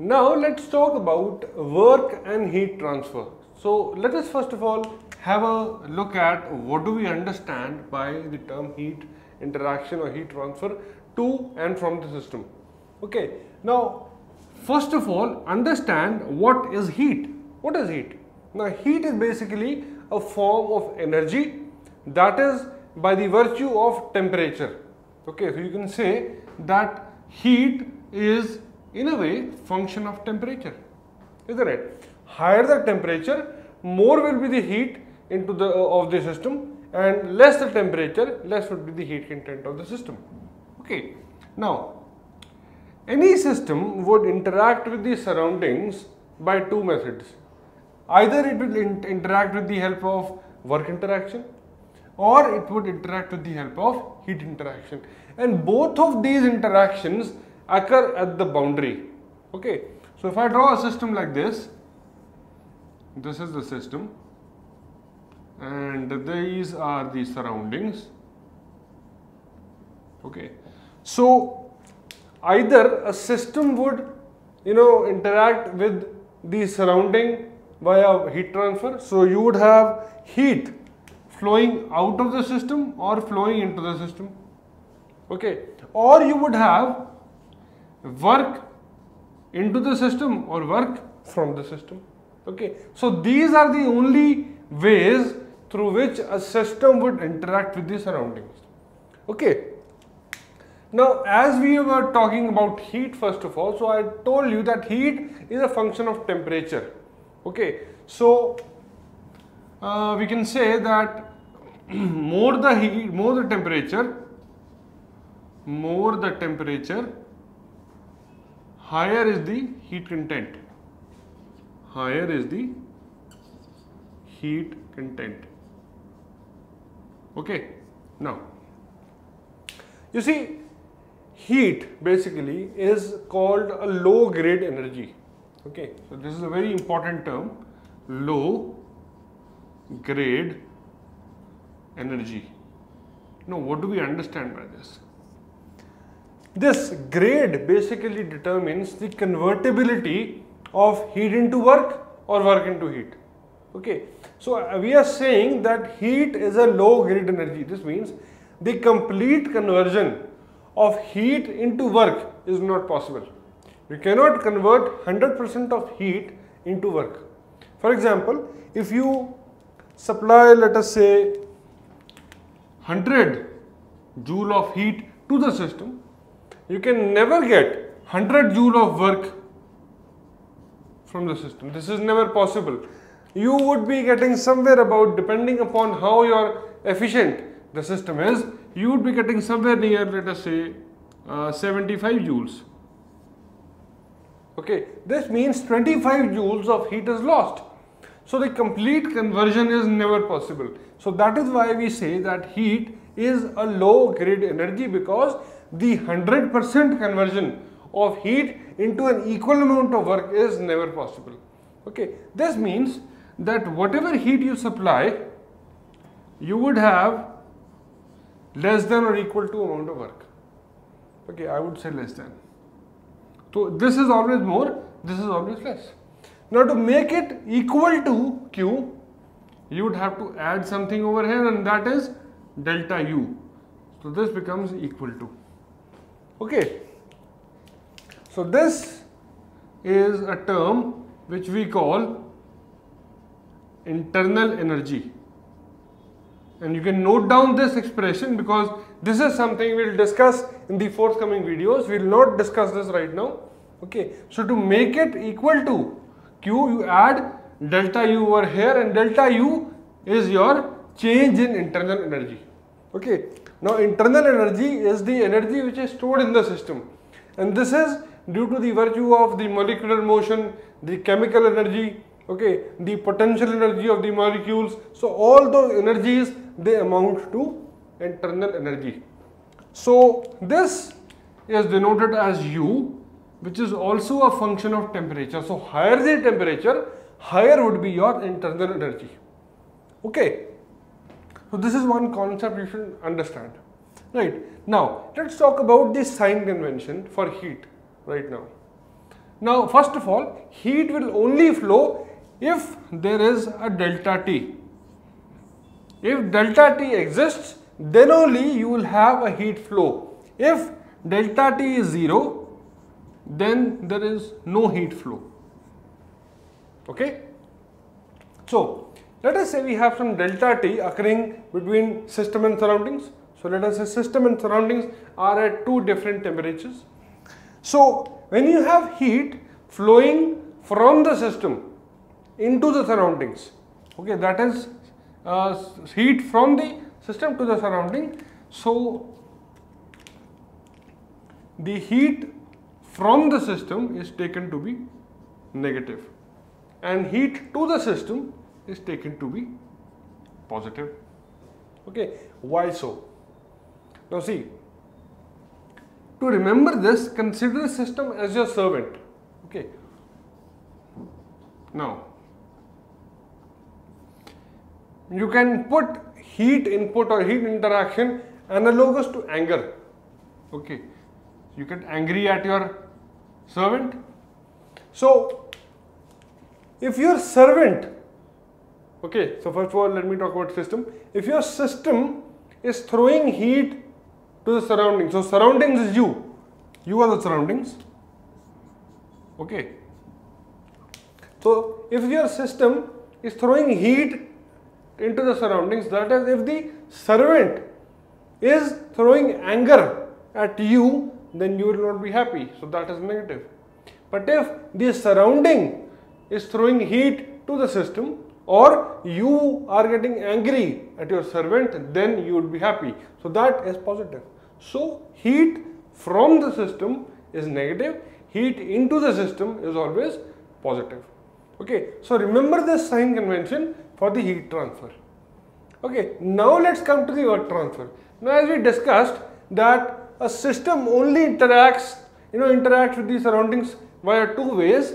Now let's talk about work and heat transfer. So let us first of all have a look at what do we understand by the term heat interaction or heat transfer to and from the system. Okay, now first of all understand what is heat. What is heat? Now heat is basically a form of energy that is by the virtue of temperature. Okay, so you can say that heat is in a way function of temperature, isn't it? Higher the temperature, more will be the heat into the uh, of the system and less the temperature, less would be the heat content of the system. Okay, now any system would interact with the surroundings by two methods. Either it will in interact with the help of work interaction or it would interact with the help of heat interaction and both of these interactions occur at the boundary. Okay. So if I draw a system like this this is the system and these are the surroundings. Okay. So either a system would you know interact with the surrounding via heat transfer. So you would have heat flowing out of the system or flowing into the system. Okay. Or you would have work into the system or work from the system. Okay. So these are the only ways through which a system would interact with the surroundings. Okay. Now as we were talking about heat first of all so i told you that heat is a function of temperature. Okay. So uh, we can say that more the heat, more the temperature, more the temperature, higher is the heat content. Higher is the heat content. Okay. Now, you see, heat basically is called a low grade energy. Okay. So this is a very important term. Low grade energy. Now, what do we understand by this? This grade basically determines the convertibility of heat into work or work into heat. Okay, so uh, we are saying that heat is a low grade energy. This means the complete conversion of heat into work is not possible. We cannot convert 100% of heat into work. For example, if you supply let us say 100 joule of heat to the system, you can never get 100 joule of work from the system. This is never possible. You would be getting somewhere about, depending upon how your efficient the system is, you would be getting somewhere near, let us say, uh, 75 joules. Okay, this means 25 joules of heat is lost. So the complete conversion is never possible. So that is why we say that heat is a low grade energy because the 100% conversion of heat into an equal amount of work is never possible. Okay, this means that whatever heat you supply, you would have less than or equal to amount of work. Okay, I would say less than. So this is always more, this is always less. Now to make it equal to Q, you would have to add something over here and that is delta U. So this becomes equal to. Okay. So this is a term which we call internal energy. And you can note down this expression because this is something we'll discuss in the forthcoming videos. We'll not discuss this right now. Okay. So to make it equal to Q, you add delta U over here and delta U is your change in internal energy. Okay. Now internal energy is the energy which is stored in the system and this is due to the virtue of the molecular motion, the chemical energy, okay, the potential energy of the molecules. So all those energies they amount to internal energy. So this is denoted as U which is also a function of temperature. So higher the temperature, higher would be your internal energy. Okay. So this is one concept you should understand. Right. Now let's talk about the sign convention for heat right now. Now, first of all, heat will only flow if there is a delta T. If delta T exists, then only you will have a heat flow. If delta T is 0, then there is no heat flow. Okay? So, let us say we have some delta T occurring between system and surroundings. So, let us say system and surroundings are at two different temperatures. So, when you have heat flowing from the system into the surroundings, okay, that is uh, heat from the system to the surrounding. So, the heat from the system is taken to be negative and heat to the system is taken to be positive. Okay, why so? Now see, to remember this, consider the system as your servant. Okay. Now, you can put heat input or heat interaction analogous to anger. Okay. You get angry at your servant. So, if your servant, okay, so first of all, let me talk about system. If your system is throwing heat to the surroundings, so surroundings is you, you are the surroundings, okay. So, if your system is throwing heat into the surroundings, that is, if the servant is throwing anger at you, then you will not be happy. So, that is negative. But if the surrounding is throwing heat to the system or you are getting angry at your servant, then you would be happy. So, that is positive. So, heat from the system is negative, heat into the system is always positive. Okay, so remember this sign convention for the heat transfer. Okay, now let's come to the work transfer. Now as we discussed that a system only interacts, you know, interacts with the surroundings via two ways.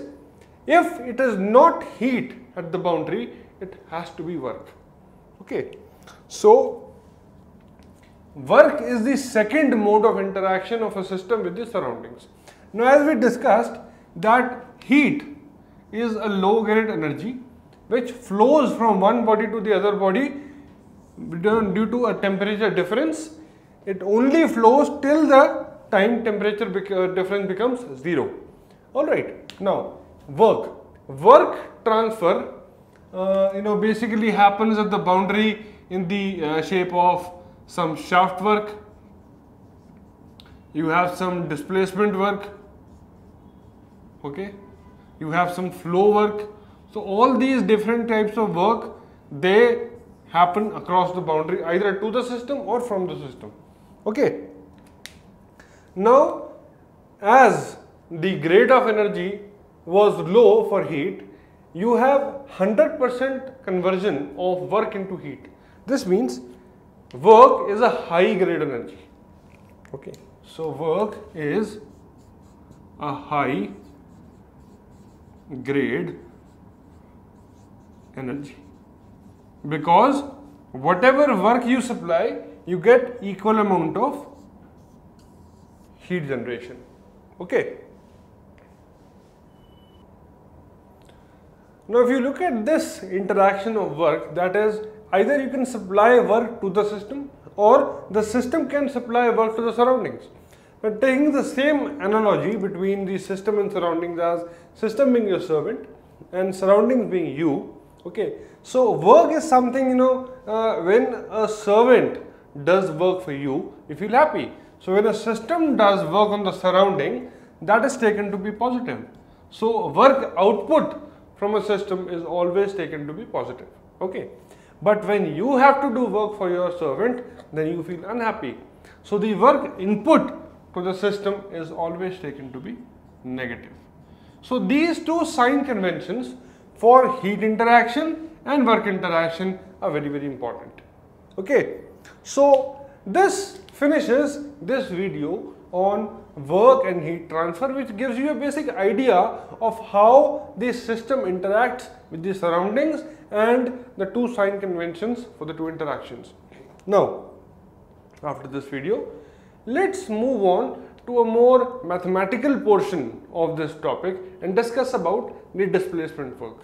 If it is not heat at the boundary, it has to be work. Okay, so work is the second mode of interaction of a system with the surroundings. Now as we discussed that heat is a low grade energy which flows from one body to the other body due to a temperature difference. It only flows till the time temperature uh, difference becomes zero. Alright, now work. Work transfer, uh, you know, basically happens at the boundary in the uh, shape of some shaft work. You have some displacement work. Okay you have some flow work. So all these different types of work, they happen across the boundary either to the system or from the system. Okay. Now, as the grade of energy was low for heat, you have 100% conversion of work into heat. This means work is a high grade energy. Okay. So work is a high grade energy because whatever work you supply you get equal amount of heat generation okay now if you look at this interaction of work that is either you can supply work to the system or the system can supply work to the surroundings but taking the same analogy between the system and surroundings as system being your servant and surroundings being you, okay. So work is something, you know, uh, when a servant does work for you, you feel happy. So when a system does work on the surrounding, that is taken to be positive. So work output from a system is always taken to be positive, okay. But when you have to do work for your servant, then you feel unhappy. So the work input to the system is always taken to be negative. So these two sign conventions for heat interaction and work interaction are very very important. Okay, so this finishes this video on work and heat transfer which gives you a basic idea of how the system interacts with the surroundings and the two sign conventions for the two interactions. Now, after this video, let's move on to a more mathematical portion of this topic and discuss about the displacement work.